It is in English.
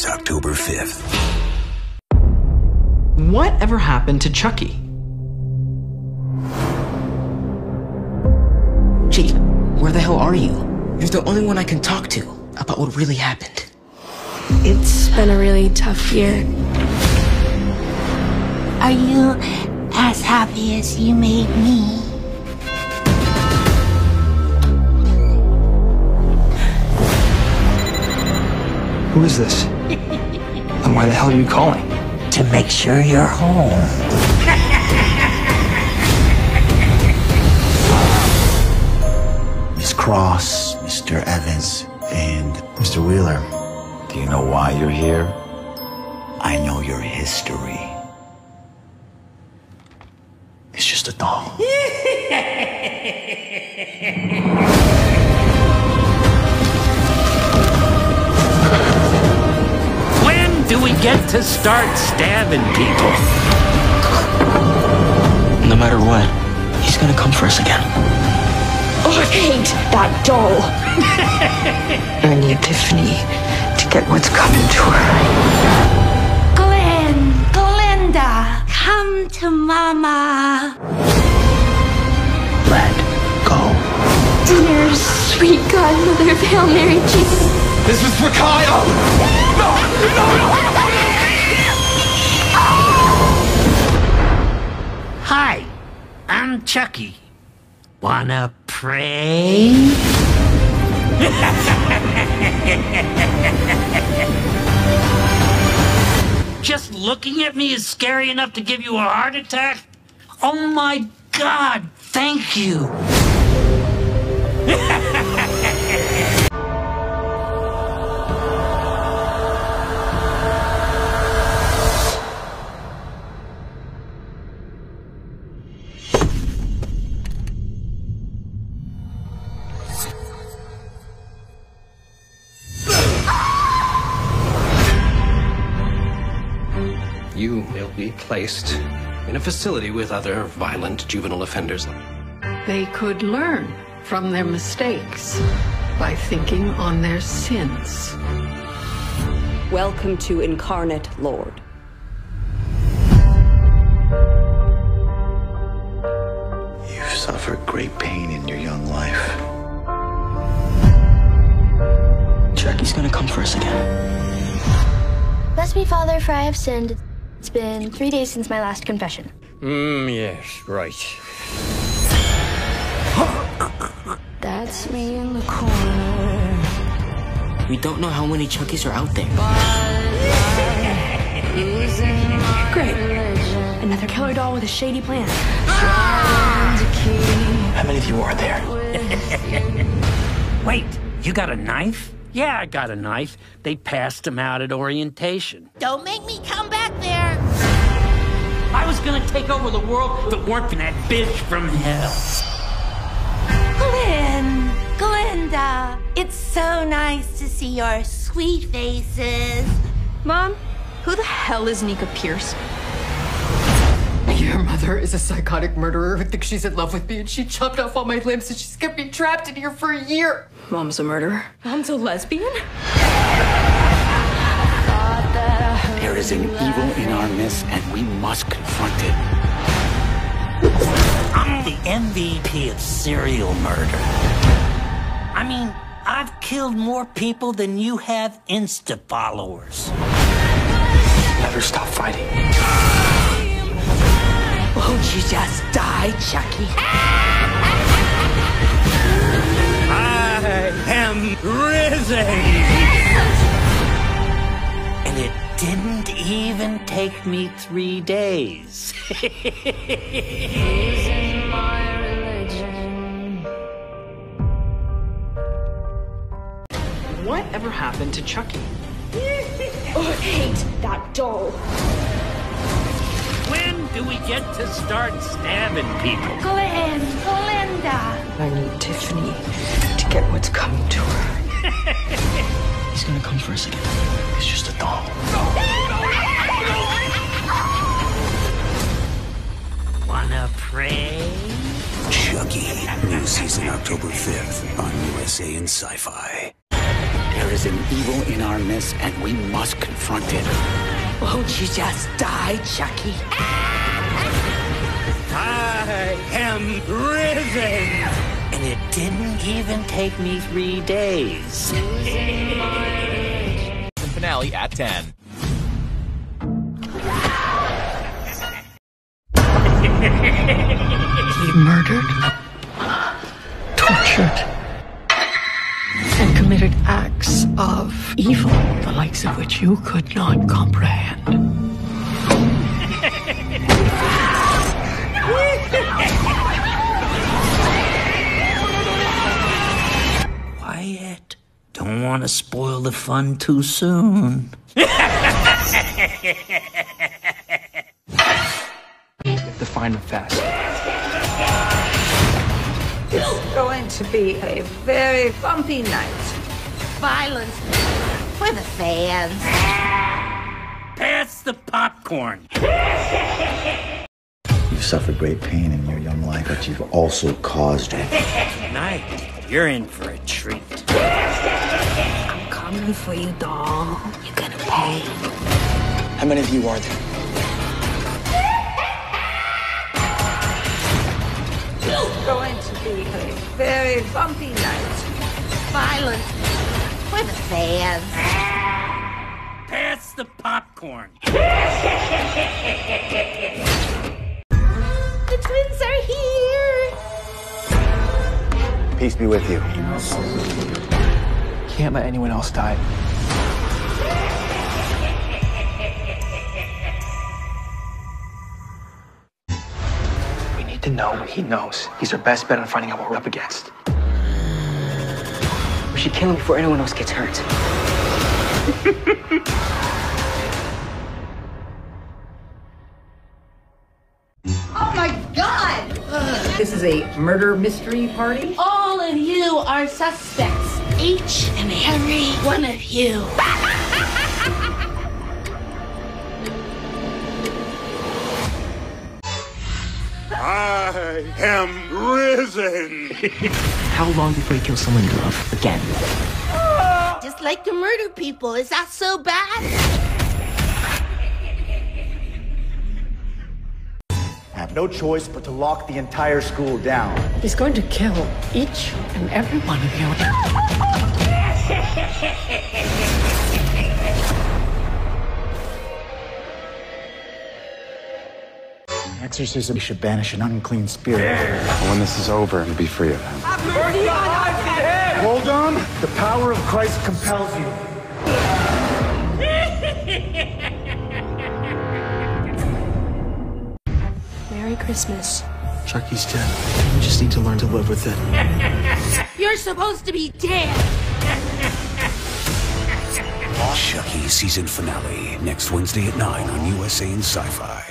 is October 5th. What ever happened to Chucky? Chief, where the hell are you? You're the only one I can talk to about what really happened. It's been a really tough year. Are you as happy as you made me? Who is this? And why the hell are you calling? To make sure you're home. Miss Cross, Mr. Evans, and Mr. Wheeler. Do you know why you're here? I know your history. It's just a doll. do we get to start stabbing people? No matter what, he's gonna come for us again. Oh, I hate that doll. I need Tiffany to get what's coming to her. Glen, Glenda, come to Mama. Let go. Dear sweet godmother, Hail Mary, Jesus. This is for Kyle! No! No, no! Hi, I'm Chucky. Wanna pray? Just looking at me is scary enough to give you a heart attack? Oh my god, thank you. You will be placed in a facility with other violent juvenile offenders. They could learn from their mistakes by thinking on their sins. Welcome to Incarnate Lord. You've suffered great pain in your young life. Jackie's gonna come for us again. Bless me, Father, for I have sinned. It's been three days since my last confession. Mm, yes, right. That's me in the corner. We don't know how many Chuckies are out there. Great. Another killer doll with a shady plan. How many of you are there? Wait, you got a knife? Yeah, I got a knife. They passed them out at orientation. Don't make me come back there. I was gonna take over the world if it weren't for that bitch from hell. Glen, Glenda, it's so nice to see your sweet faces. Mom, who the hell is Nica Pierce? Your mother is a psychotic murderer who thinks she's in love with me, and she chopped off all my limbs, and she's kept me trapped in here for a year. Mom's a murderer. Mom's a lesbian? There is an evil in our midst, and we must confront it. I'm the MVP of serial murder. I mean, I've killed more people than you have Insta followers. Never stop fighting. Won't you just die, Chucky? Risen! And it didn't even take me three days. What ever happened to Chucky? Oh, I hate that doll. when do we get to start stabbing people? Glen, Glenda. I need Tiffany to get what's coming to her. He's gonna come for us again. It's just a doll. Wanna pray? Chucky. New season October 5th on USA and SYFY. There There is an evil in our midst, and we must confront it. Won't you just die, Chucky? I am risen! And it didn't even take me three days. Finale at 10. He murdered, tortured, and committed acts of evil, the likes of which you could not comprehend. Don't want to spoil the fun too soon. To find him fast. It's going to be a very bumpy night. Violence for the fans. Pass the popcorn. You've suffered great pain in your young life, but you've also caused it. Tonight, you're in for a treat. I'm for you, doll. You're gonna pay. How many of you are there? It's going to be a very bumpy night. Violence for the fans. Pass the popcorn. The twins are here. Peace be with you. Can't let anyone else die. We need to know what he knows. He's our best bet on finding out what we're up against. We should kill him before anyone else gets hurt. Oh my god! This is a murder mystery party. All of you are suspects. Each and every one of you. I am risen. How long before you kill someone you love again? Just like to murder people. Is that so bad? Have no choice but to lock the entire school down. He's going to kill each and every one of you. Exorcism should banish an unclean spirit. When this is over, you'll be free of him. Hold on. The power of Christ compels you. Christmas. Chucky's dead. We just need to learn to live with it. You're supposed to be dead. Chucky season finale next Wednesday at 9 on USA and SYFY.